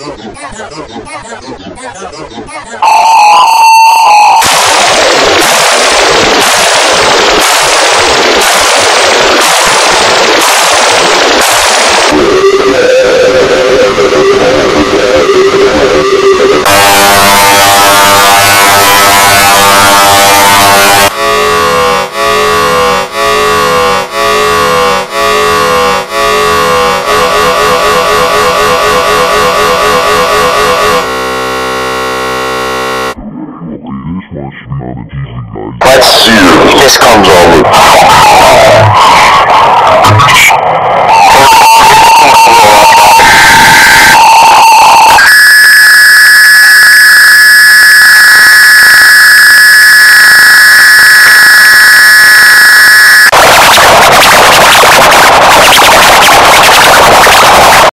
Gracias. let's see 2, this comes over.